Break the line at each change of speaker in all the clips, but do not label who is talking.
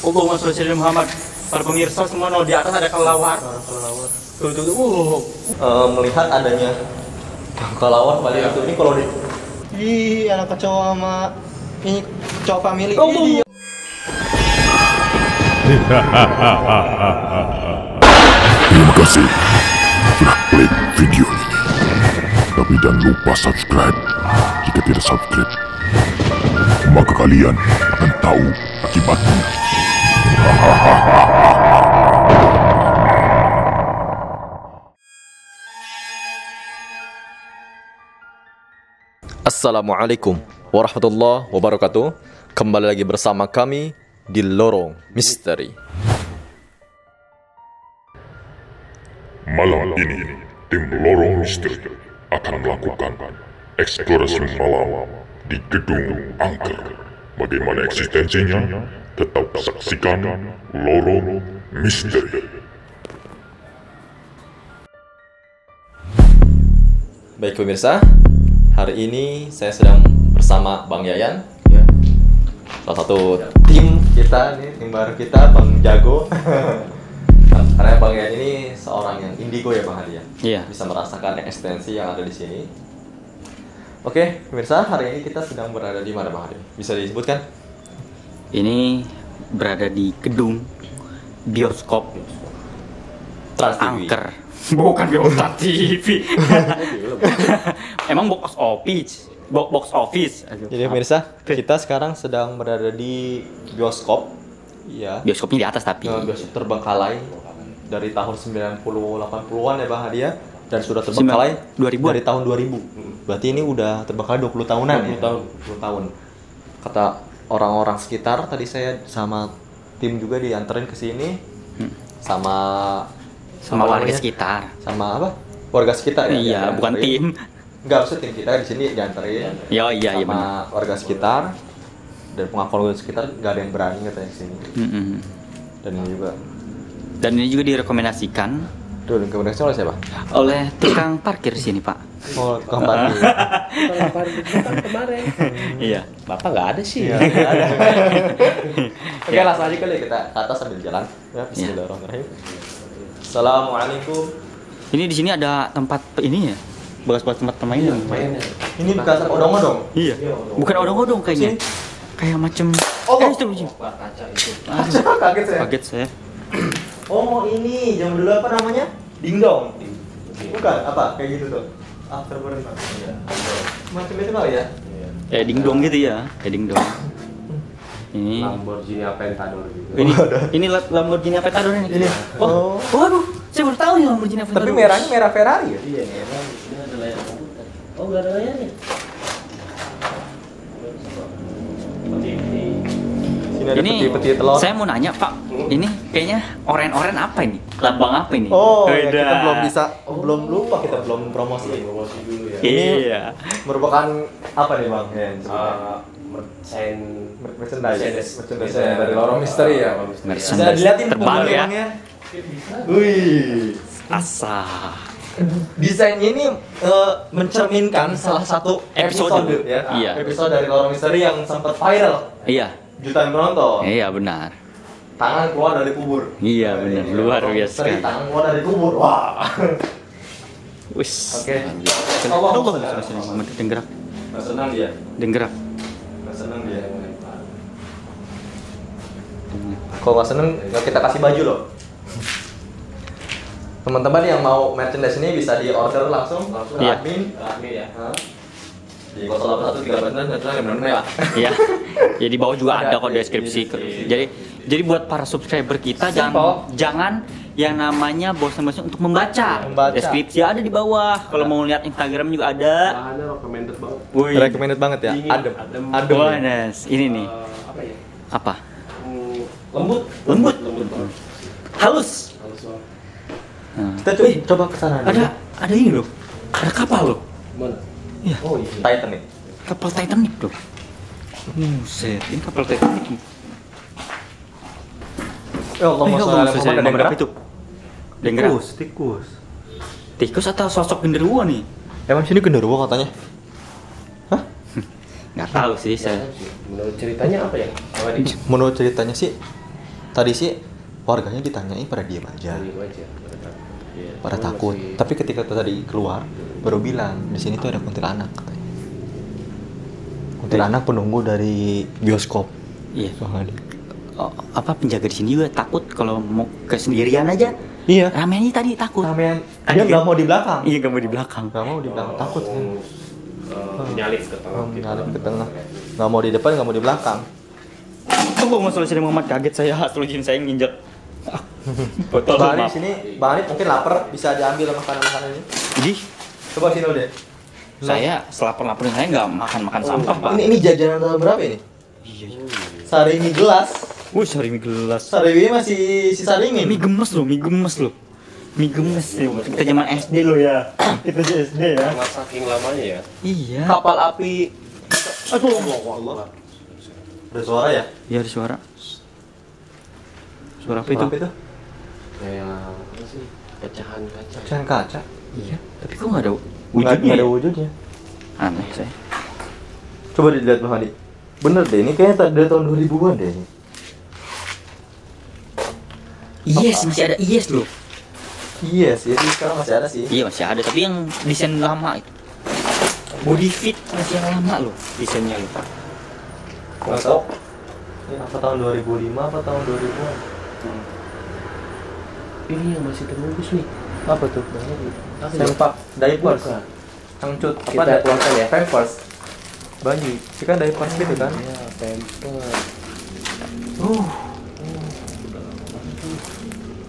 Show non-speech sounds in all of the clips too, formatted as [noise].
Allahumma sholli Muhammad. Para pemirsa semua no di atas ada kelelawar. Tuh tuh tuh. Uh.
Eh, melihat adanya kelelawar balik itu ini kalau di
Ih, anak kecoa sama ini kecoa family.
Oh,
dia.
Terima kasih telah klik video ini. Tapi jangan lupa subscribe. Jika tidak subscribe, maka kalian akan tahu akibatnya.
Assalamualaikum warahmatullahi wabarakatuh. Kembali lagi bersama kami di Lorong Misteri.
Malam ini, tim Lorong Misteri akan melakukan eksplorasi malam di Gedung Angker. Bagaimana eksistensinya? Tetap saksikan Lorong Misteri.
Baik pemirsa, hari ini saya sedang bersama Bang Yayan, ya. salah satu tim kita nih, tim baru kita, Bang Jago. [laughs] Karena Bang Yayan ini seorang yang indigo ya Bang Hadi ya,
Iya.
bisa merasakan eksistensi yang ada di sini. Oke, pemirsa, hari ini kita sedang berada di mana Bang Hadi? Bisa disebutkan?
Ini berada di gedung bioskop
Trans TV.
angker. [laughs] Bukan bioskop TV. Emang box office. Box box office. Aduh.
Jadi pemirsa, kita sekarang sedang berada di bioskop. Ya.
bioskopnya di atas tapi.
Nah, bioskop terbengkalai dari tahun 90 80-an ya Bang Hadi ya. Dan sudah terbengkalai
2000.
dari tahun 2000. Berarti ini udah terbengkalai 20 tahunan
20
ya.
tahun.
20 tahun. Kata orang-orang sekitar tadi saya sama tim juga dianterin ke sini
Hmm.
sama
Sama warga
namanya?
sekitar.
Sama apa? Warga sekitar ya.
Iya, bukan tim.
Enggak, maksud tim kita di sini dianterin.
Ya iya iya
sama
benar.
warga sekitar dan pengakuan warga sekitar nggak ada yang berani katanya ke sini.
Mm-mm.
Dan ini juga
Dan ini juga direkomendasikan
Tuh, rekomendasi oleh siapa?
oleh tukang parkir sini pak.
Oh, tukang parkir.
Iya.
Bapak nggak ada sih.
Iya, [laughs] nggak ada. Oke, langsung aja kali ya kita ke atas sambil jalan. Ya, bismillahirrahmanirrahim. Assalamualaikum.
Ini di sini ada tempat ini ya. Bekas-bekas tempat permainan.
Ini bekas odong-odong.
Iya. Bukan odong-odong kayaknya. Kayak macem
Oh,
eh,
oh.
itu lucu. [laughs]
Kaget saya.
Kaget saya.
Oh, ini jam dulu apa namanya? Dingdong. Bukan, apa? Kayak gitu tuh. Afterburner. Iya. Macam itu kali ya?
Kayak dingdong gitu ya. Kayak dingdong. Ini
Lamborghini Aventador gitu.
ini ini La- Lamborghini Aventador ini.
Ini.
Oh, waduh, saya baru tahu ya Lamborghini Aventador.
Tapi merahnya merah Ferrari ya?
Iya, merah. Ini ada layar komputer. Oh, nggak ada layarnya.
Sini ada
Ini
peti-peti telur.
saya mau nanya Pak, ini kayaknya oren-oren apa ini? Lambang apa ini?
Oh, ya, kita belum bisa, belum lupa kita belum promosi.
Promosi dulu ya.
Iya.
Merupakan apa nih bang? Ya,
Uh, merchant
merchandise,
merchandise.
merchandise dari lorong misteri ya.
Merchandise
Bisa dilihatin
terbaru ya.
Ya. Wih,
Asa.
desainnya ini eh, mencerminkan salah satu
Episode.
episode, ya.
Iya.
Episode dari lorong misteri yang sempat viral
Iya.
Jutaan penonton.
Iya benar.
Tangan keluar dari kubur.
Iya, benar.
Ini,
Luar biasa sekali.
tangan keluar dari kubur. Wah.
Wis.
Oke.
Allah
Allah.
Allah. Muhammad denggerak.
Nggak senang dia.
Denggerak.
Nggak seneng dia. Kalau nggak seneng, nggak kita kasih baju loh. Teman-teman yang mau merchandise ini bisa di order langsung, langsung ke
Iya.
admin.
Admin ya.
Hah? Di 081 3 yang benar ya.
Iya. Ya di bawah juga
Ada
ada kok deskripsi.
di-
Jadi jadi buat para subscriber kita jangan jangan yang namanya bosan-bosan untuk membaca.
Membaca.
Deskripsi ada di bawah. Kalau mau lihat Instagram juga ada.
Bahannya recommended banget.
Wih.
Recommended banget ya.
Dingin,
Adem.
adem.
Adem. Ya.
Nes. Ini nih.
Uh, apa ya?
Apa?
Hmm, lembut.
Lembut.
Lembut banget.
Halus.
Halus banget.
Nah.
Kita coba, coba ke sana.
Ada ada ini loh. Ada kapal loh.
Mana?
Iya.
Oh iya.
Titanic.
Kapal Titanic loh. Buset, ini kapal Titanic.
Ya Allah,
Eh, Muhammad
Muhammad ada
berapa itu? Denggerak.
Tikus, tikus.
Tikus atau sosok genderuwo nih?
Emang sini genderuwo katanya? Hah? [laughs]
Nggak tahu sih saya.
Menurut ceritanya apa ya?
Menurut ceritanya sih tadi sih warganya ditanyain pada diam aja
Diem aja, pada takut. Iya.
pada takut
masih-
tapi ketika tadi keluar baru bilang di sini tuh ada kuntilanak katanya kuntilanak penunggu dari bioskop
Iya.
Bang Adi.
Oh, apa penjaga di sini juga takut kalau mau ke sendirian aja.
iya
Ramenya tadi takut.
Ramean
Tadi
dia nggak mau di belakang
Iya, gak mau di belakang.
nggak mau di belakang takut kan
Mau, eh, nyalip ke tengah
nyalip ke tengah nggak mau di depan nggak mau di belakang
Tunggu masalah sini Muhammad kaget saya [laughs] Astagfirullahaladzim saya nginjek. [laughs] Botol
Bang
maaf.
sini Bang Adi mungkin lapar bisa diambil makanan makanan ini
Jadi
coba sini deh
saya selapar-lapar saya nggak makan-makan sampah pak.
ini ini jajanan tahun berapa ini
Iya.
sari mie gelas
Wih, sorry mie gelas.
sari mie masih sisa dingin
Mie gemes loh, mie gemes loh. Mie gemes ya. Kita zaman SD loh ya. [coughs] Kita SD ya.
Karena saking lamanya ya.
Iya.
kapal api aduh Allah ada suara ya
Iya ada suara. Suara apa
Suara
itu?
apa itu
Kayak apa sih? Pecahan kaca.
pecahan kaca
Iya. Tapi kok nggak ada wujudnya?
nggak ada
ya?
wujudnya
Aneh saya.
coba dilihat Bang Adi bener deh ini kayaknya tak- dari tahun 2000-an deh ini
Yes, masih ada yes loh.
iya sih ini sekarang masih ada sih
Iya masih ada, tapi yang desain lama itu. Body fit masih yang lama loh desainnya loh.
nggak tahu ini apa tahun 2005 apa tahun 2000-an
Ini yang masih terbungkus nih.
apa tuh
Apa ya?
sempak diapers
Bukan.
angcut apa
Kita keluarkan ya.
pampers bayi sih kan diapers gitu kan
Ya, pamper.
uh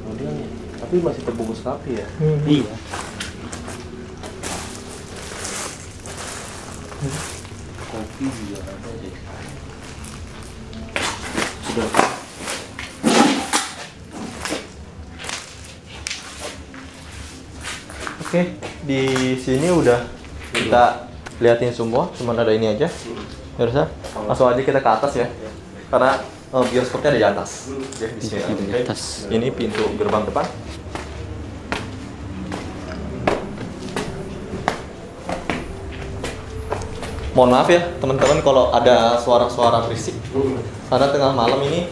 Modelnya. Tapi masih terbungkus rapi ya.
Iya.
Oke, di sini udah kita liatin semua, cuma ada ini aja. Ya Sar. langsung aja kita ke atas ya. Karena eh, bioskopnya ada di atas. Oke, di sini.
Di atas.
Ini pintu gerbang depan. Mohon maaf ya teman-teman kalau ada suara-suara berisik. Karena tengah malam ini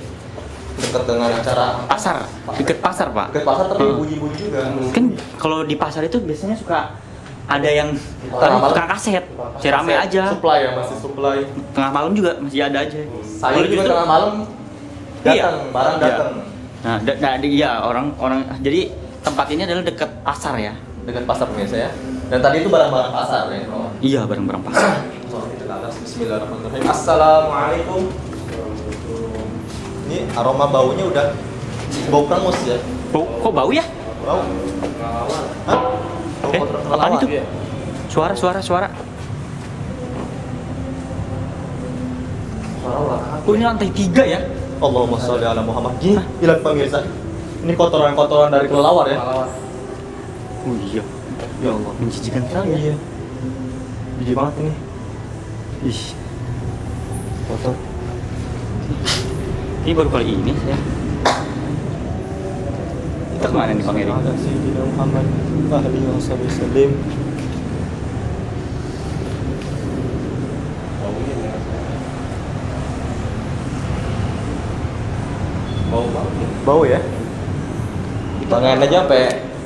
dekat dengan acara
Pasar, deket pasar pak.
dekat pasar tapi
Hmm.
bunyi-bunyi juga.
Kan kalau di pasar itu biasanya suka ada yang
Tengah malam.
tukang kaset, cerame aja.
Supply ya, masih supply.
Tengah malam juga masih ada aja.
Saya
Kalau
juga
justru-
tengah malam
Iya.
datang, barang
Iya.
datang.
Nah, da, nah, di- iya orang orang jadi tempat ini adalah dekat pasar ya.
Dekat pasar pemirsa ya. Dan tadi itu barang-barang pasar ya.
Iya bareng-bareng pasar. [coughs]
Bismillahirrahmanirrahim. Assalamualaikum. Ini aroma baunya udah bau kangus ya.
Bau, kok bau ya?
Bau. Hah? Bau
Eh, apaan
kelelawar.
itu? Suara, suara, suara. Oh ini lantai tiga ya?
Allahumma sholli ala Muhammad. Gini, lihat pemirsa. Ini kotoran-kotoran dari kelelawar ya.
Oh iya. Ya Allah, menjijikan sekali ya.
Iya. Jijik banget ini.
Ih,
Kotor.
Ini baru kali ini saya. Kita ke mana nih Bang Eri?
Ada Sayyidina Muhammad ahli wasallam.
Baunya nih. Bau banget ya.
Bau ya? Tangan aja sampai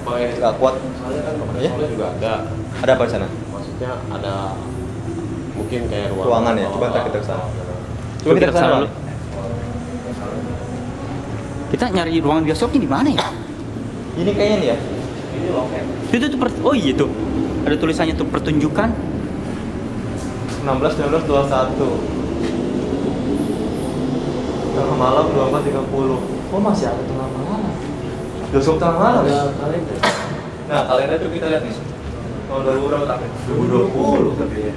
yang
nggak kuat.
Soalnya kan soalnya juga ada.
Ada apa di sana?
Maksudnya ada mungkin kayak ruangan.
Ruangan ya? Coba kita ke sana. Coba kita ke sana.
Kita nyari ruangan bioskopnya di mana ya?
Ini kayaknya nih ya.
Ini loket.
Itu tuh per- oh iya tuh. Ada tulisannya tuh pertunjukan
16 19 21. Tengah malam 24 30. Oh masih ada tengah malam. Bioskop tengah malam ya?
Ada kalender.
Nah, kalender itu kita lihat nih. Tahun 2000 berapa tapi? 2020 tapi ya.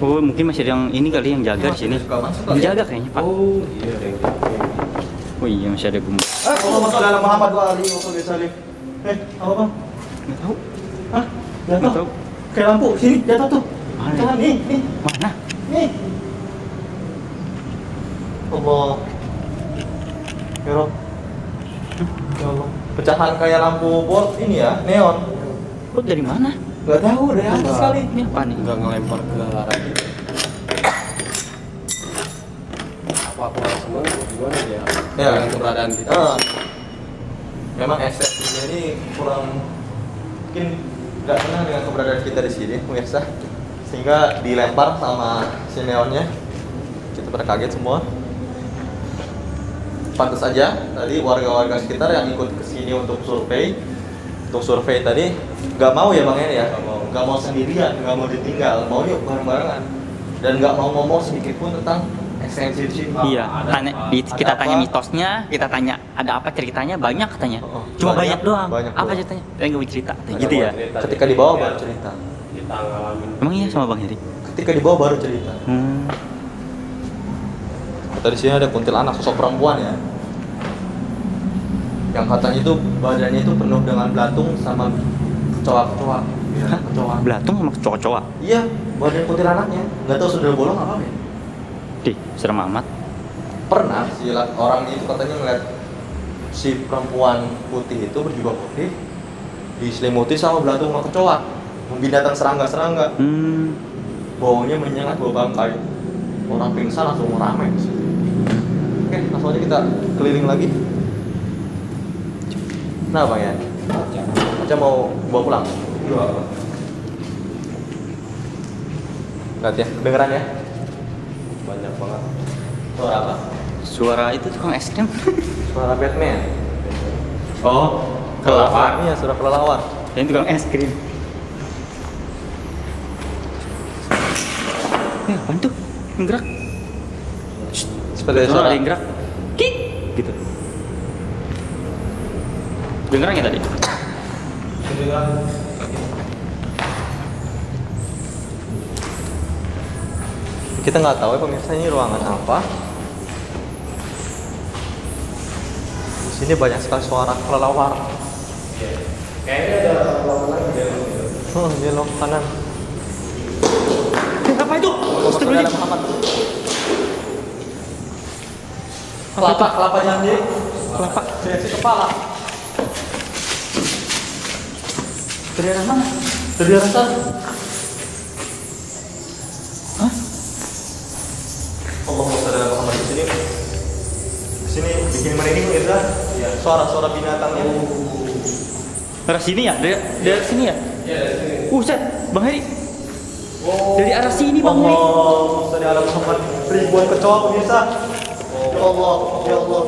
Oh, mungkin masih ada yang ini kali yang jaga di sini.
Masuk kali ya?
Menjaga kayaknya, Pak.
Oh, iya yang gitu.
Oh iya, masih ada gumbu.
Eh, kalau masalah dalam Muhammad wa alihi wasallam. Eh, apa bang?
Enggak tahu.
Hah?
Nggak tahu.
Kayak lampu, sini, jatuh tuh.
Mana?
Jangan, nih, nih,
Mana?
nih. Allah. Ya Rob. Ya Allah. Pecahan kayak lampu bol ini ya, neon.
Oh, dari mana?
Gak tahu, dari atas kali.
Ini apa nih?
Enggak ngelempar ke arah gitu. Gimana ya?
Ya.
Keberadaan kita.
Ah. memang esensinya ini kurang mungkin nggak senang dengan keberadaan kita di sini pemirsa sehingga dilempar sama si neonnya kita pada kaget semua pantas aja tadi warga-warga sekitar yang ikut ke sini untuk survei untuk survei tadi nggak mau ya bang ya nggak mau nggak mau sendirian nggak mau ditinggal mau yuk bareng-barengan dan nggak mau ngomong sedikit pun tentang esensi di sini
Iya, tanya, di- kita tanya
apa?
mitosnya, kita tanya ada apa ceritanya, banyak katanya.
Oh,
Cuma
banyak,
banyak, doang.
banyak
apa ceritanya? Saya nggak mau cerita, gitu ya.
cerita
ketika
di-
bawah baru cerita
Kita ngalamin.
Emang iya sama Bang Heri?
ketika di bawah baru cerita
Hmm.
Kata di sini ada kuntilanak sosok perempuan ya. Yang katanya itu badannya itu penuh dengan belatung sama kecoa-kecoa. Ya, kecoa.
Belatung sama cowok-cowok.
Iya, badan kuntilanaknya. Nggak tahu sudah bolong apa ya.
Dih, serem amat.
Pernah si orang itu katanya ngeliat si perempuan putih itu berjubah putih diselimuti sama belatung sama kecoa. Binatang serangga-serangga.
Hmm.
baunya menyengat bau bangkai orang pingsan langsung rame di situ. oke langsung aja kita keliling lagi nah bang ya Aca mau bawa pulang Lihat ya, kedengeran ya?
Banyak banget.
Suara apa?
Suara itu tukang es krim. [laughs]
Suara Batman
Oh, kelelawar.
Iya, suara kelelawar
Ini tukang es krim. Eh, apaan tuh? Yang gerak.
Seperti
Suara yang gerak. Kik, gitu. Dengeran ya tadi?
Kita nggak tahu ya pemirsa ini ruangan apa Di sini banyak sekali suara kelelawar
Kayaknya ada ruangan lagi di dalam itu.
Oh, belok kanan
apa itu?
Muhammad. Kelapa, kelapa janji.
Kelapa.
Sesi kepala.
Dari arah mana?
Dari arah sana.
Hah?
Allah saudara Muhammad di sini. Di sini bikin merinding Mirza. Iya. Suara-suara binatangnya.
Arah sini ya? Dari, dari sini ya? Iya, dari sini. Buset, Bang Heri. Dari arah sini, Bang Heri.
Allah saudara Muhammad. Ribuan kecoa pemirsa. Ya Allah, ya Allah.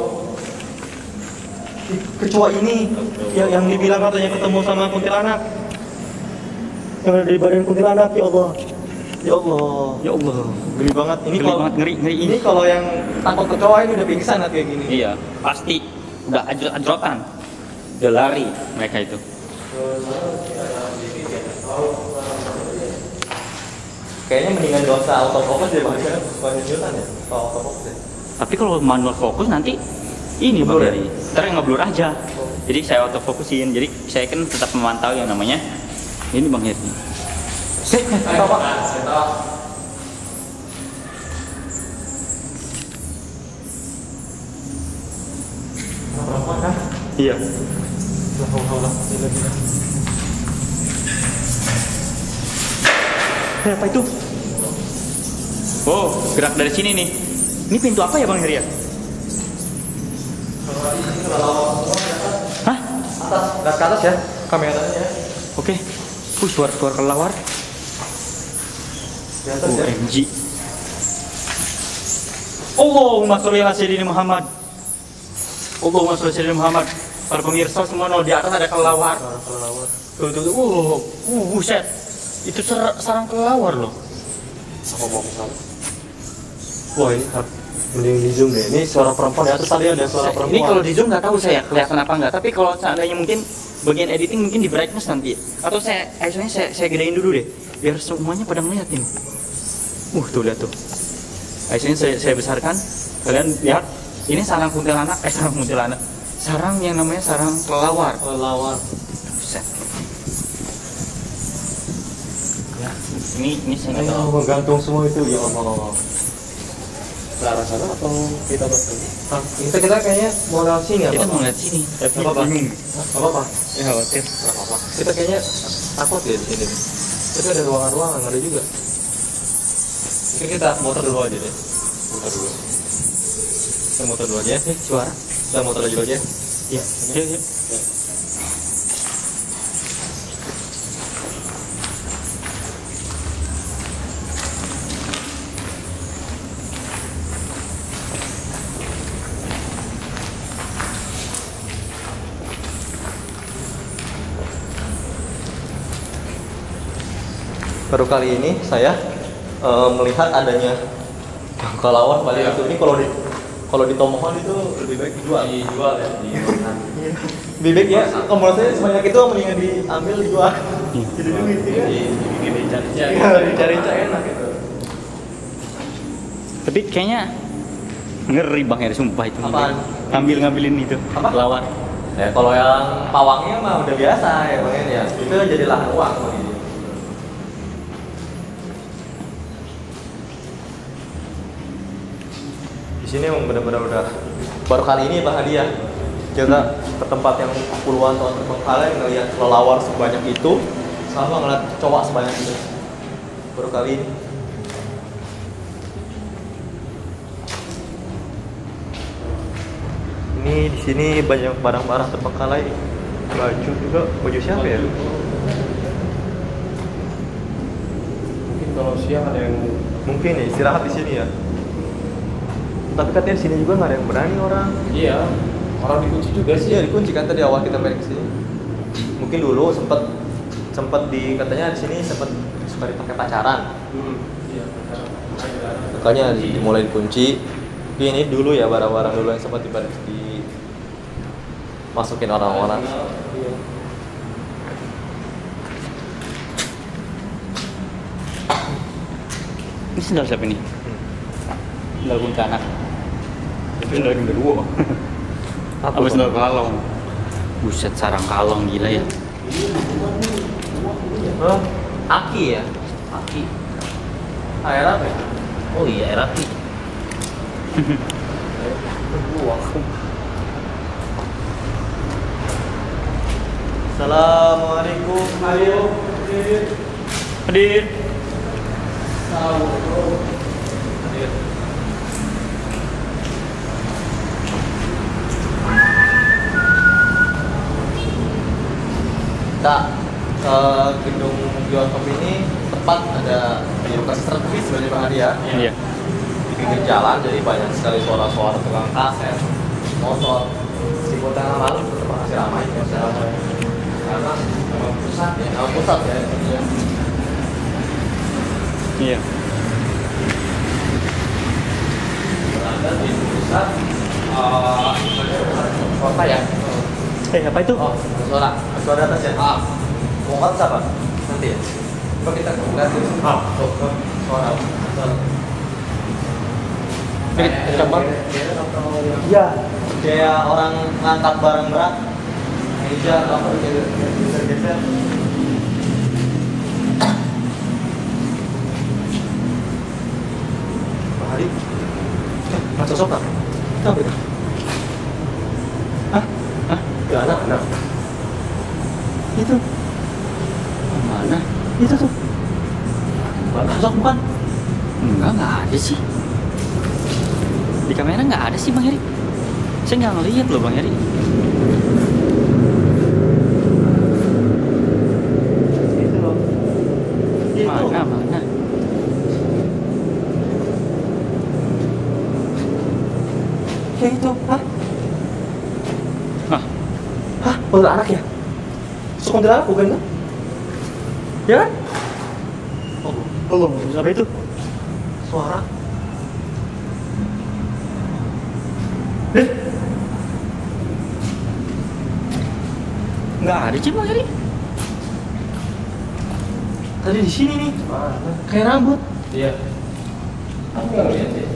Kecoa ini yang, yang dibilang katanya ketemu sama kuntilanak. Yang ada di badan kuntilanak, ya Allah. Ya Allah.
Ya Allah.
Geli banget. Ini
Geli
kalau
banget, ngeri, ngeri.
Ini kalau yang takut kecoa ini udah pingsan lah kayak gini.
Iya, pasti. Udah ajrot-ajrotan. Udah lari mereka itu.
Kayaknya mendingan gak usah autofocus bang. Lanjutan ya. Autofocus ya.
Tapi kalau manual fokus nanti ini Bang
Blur ya?
Heri. Ntar yang ngeblur aja. Jadi saya autofokusin. Jadi saya kan tetap memantau yang namanya ini Bang Heri.
Sih, apa pak? Perempuan kan?
Iya.
La haula.
Eh, apa itu? Oh, gerak dari sini nih. Ini pintu apa ya Bang Heri ya? Hah?
Atas, ke atas ya, kameranya ya.
Oke. Uh, suara-suara kelawar.
Ya.
OMG. Allahumma sholli ala sayyidina Muhammad. Allahumma sholli ala sayyidina Muhammad. Para pemirsa semua no, di atas ada kelawar. Tuh, tuh, tuh. Uh, uh, buset. Itu ser- sarang kelawar loh.
Mau ke sana.
Wah ini mending di zoom deh. Ini suara perempuan di atas tadi ada suara perempuan.
Ini kalau di zoom nggak tahu saya kelihatan apa nggak. Tapi kalau seandainya mungkin bagian editing mungkin di brightness nanti. Atau saya, ISO-nya saya, saya gedein dulu deh. Biar semuanya pada ini. Uh, tuh lihat tuh. ISO-nya saya, saya besarkan. Kalian lihat. Ini sarang kuntilanak, eh sarang kuntilanak. Sarang yang namanya sarang kelawar.
kelelawar.
Buset. Ya, ini ini saya.
Ayo menggantung semua itu ya Allah.
Ke arah sana atau kita balik lagi?
Kita kita kayaknya mau lewat sini ya
Kita mau lihat sini. Tapi bingung.
Apa apa?
Ya khawatir.
Nggak apa-apa. Kita kayaknya takut ya di sini. Tapi ada ruangan-ruangan ada juga. Mungkin kita motor dulu aja deh.
Bentar dulu.
Kita motor dulu aja.
Eh, suara.
Kita motor dulu aja.
Iya. Iya, iya.
Baru kali ini saya eh, melihat adanya kelawar balik itu ini kalau di kalau di Tomohon itu lebih baik dijual.
Dijual ya di
Lebih baik ya, kalau menurut saya sebanyak itu mendingan diambil dijual. Jadi duit ya.
dibikin dicari-cari.
Iya, dicari-cari enak gitu.
Tapi kayaknya ngeri bang ya sumpah itu.
Apaan?
Ngambil ngambilin itu.
Apa?
Lawar.
Ya kalau yang pawangnya mah udah biasa ya bang ya. Itu jadi lahan uang kalau gitu. Di sini emang benar-benar udah baru kali ini Pak Hadiah kita ke tempat yang puluhan tahun terbengkalai ngelihat kelelawar sebanyak itu sama ngeliat cowok sebanyak itu. Baru kali ini. Ini di sini banyak barang-barang terbengkalai baju juga. Baju siapa ya?
Mungkin kalau siang ada yang
mungkin ya istirahat di sini ya tapi katanya di sini juga nggak ada yang berani orang
iya orang dikunci juga sih.
Iya dikunci kan tadi awal kita balik ke sini. Mungkin dulu sempat sempat di katanya di sini sempat suka dipakai pacaran.
Hmm. Iya.
Makanya di- dimulai dikunci. Tapi ini dulu ya barang-barang dulu yang sempat dibalik di masukin orang-orang.
Iya.
Ini sendal siapa nih? Sendal kuntilanak. Itu sendal kedua.
Apa
Apa
tuh?
sendal kalong? Buset sarang kalong gila ya.
Hah? Aki ya? Aki. Air apa ya?
Oh iya air aki.
Assalamualaikum. Ayo.
Hadir.
Kita ke gedung bioskop ini tepat ada di lokasi strategis Bang Adi ya.
Iya.
di pinggir jalan jadi banyak sekali suara-suara tukang kaset motor meskipun tengah malam tetap masih ramai masih ramai karena memang pusat ya memang pusat ya Iya.
Iya.
berada di pusat eh, kota ya
Eh apa itu?
oh suara suara atas ya ah mau atas apa nanti ya coba kita lihat dulu ah suara
Ini coba.
Iya, kayak orang ngangkat barang berat. Meja atau apa gitu, geser-geser. Pak Hari, eh, masuk sofa. Kenapa itu?
Hah? Hah?
Ke anak-anak.
Itu. Mana? Itu tuh.
Masuk bukan?
Enggak, enggak ada sih. Di kamera nggak ada sih Bang Heri. Saya nggak ngeliat loh Bang Heri.
Itu loh. Itu.
Mana, mana?
Kayak itu. Hah?
Hah?
Hah? Anak ya? Sekuntilanak bukan kan? Ya kan? Oh,
Belum. Apa itu?
suara Eh,
Nggak ada Bang Heri.
tadi di sini nih kayak rambut
Iya. Aku nggak lihat ya.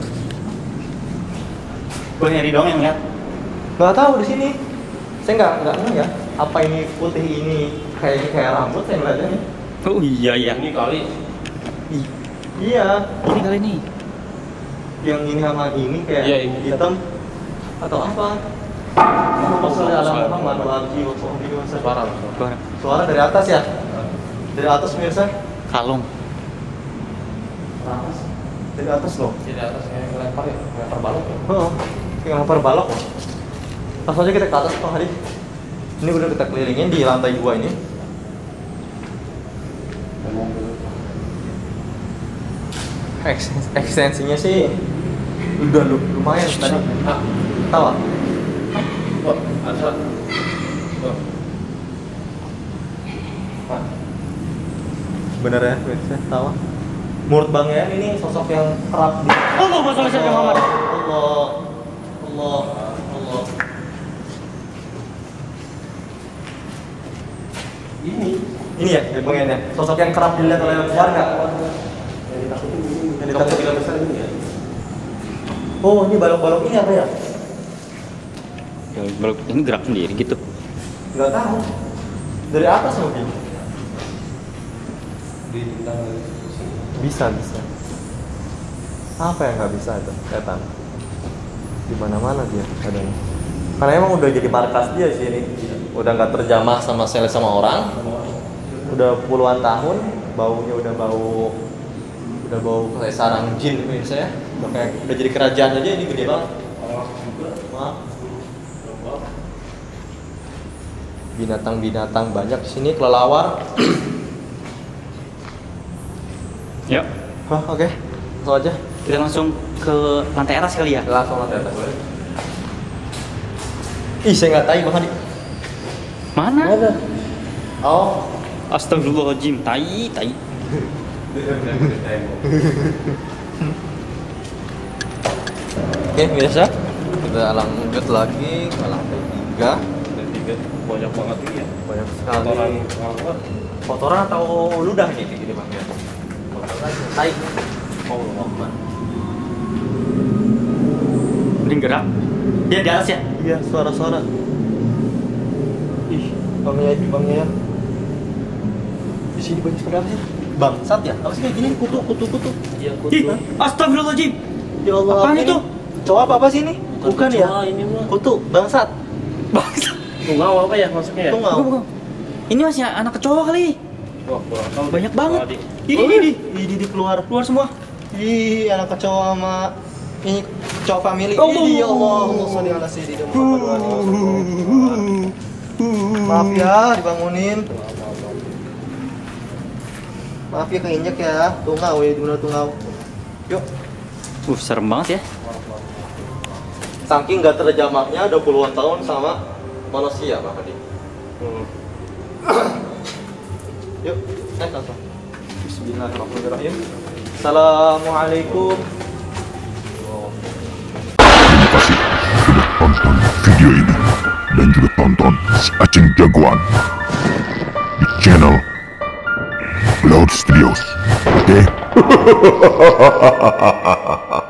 Bang Heri dong yang lihat.
nggak tahu di sini saya nggak nggak nggak ya apa ini putih ini kayak kayak rambut saya ngeliatnya nih
Oh iya iya.
Ini kali.
Iya
Ini kali ini.
yang ini sama ini kayak
Iya, ini.
hitam atau apa Allahumma sholli ala Muhammad wa alihi wa sahbihi wa sallam.
Suara.
Suara.
dari atas ya dari atas pemirsa
Kalong.
dari atas dari atas loh
Di atas yang ngelempar ya, ngelempar balok ya.
Oh, tinggal lempar balok langsung aja kita ke atas Bang Hadi ini udah kita kelilingin di lantai dua ini Eks- ekstensinya sih udah lu- lumayan tadi. Tahu ah? bener ya saya tahu menurut bang Yan ini sosok yang kerap di
Oh, Muhammad.
Allah Allah. Allah
Ini
ya bang Yan ya sosok yang kerap dilihat oleh warga.
Yang ditakutin ini.
Yang
tidak besar ini ya.
oh ini balok-balok ini apa ya?
Ya, balok ini gerak sendiri gitu.
nggak tahu. Dari atas mungkin.
Di bintang
bisa bisa. Apa yang nggak bisa itu? Setan. Di mana mana dia kadang karena emang udah jadi markas dia sih ini. Udah nggak terjamah sama sel sama orang udah puluhan tahun baunya udah bau udah bau kayak sarang jin ini saya udah kayak udah jadi kerajaan aja ini gede banget. Maaf binatang-binatang banyak di sini kelelawar. [coughs]
Yuk,
Hah, oke. Langsung aja.
Kita langsung ke lantai atas kali ya.
langsung lantai atas boleh. Ih saya nggak tahu bang Hadi.
Mana?
oh
Astagfirullahaladzim, tai, tai.
oke biasa. Kita lanjut lagi. Ke lantai tiga.
Dan tiga banyak banget ini ya.
banyak
Kotoran
sekali
apa?
kotoran atau ludah nih gini bang ya? Kotoran. Tai. Oh Muhammad
Mending gerak. Dia di atas ya.
iya suara-suara. Ih bang ya bang ya sini banyak sekali apa sih bangsat ya apa sih kayak gini kutu kutu kutu
Iya,
Ih,
kutu.
astagfirullahaladzim.
ya Allah
Apaan
apa
itu?
ini? cowok apa apa sih ini bukan ya
kecoa ini mah.
kutu bangsat
Bangsa.
Tungau apa ya maksudnya ya?
tungau
Bukan, bukan. Ini masih anak kecoa kali.
Wah, kurang tahu.
Banyak banget. Ini, ini, ini.
ini di keluar
Keluar semua.
Ih, anak kecoa sama ini kecoa family.
Allah.
Ini ya Allah, Allah sholli ala sayyidina. Maaf ya dibangunin. Maaf ya keinjek ya. Tungau ya di mana tungau. Yuk.
Uh, serem banget ya.
saking gak terjamahnya udah puluhan tahun sama manusia Pak Hadi
Hmm. [coughs]
yuk naik langsung Bismillahirrahmanirrahim Assalamualaikum
Terima kasih sudah tonton video ini dan juga tonton si Aceng Jagoan di channel los ¿Qué? [laughs]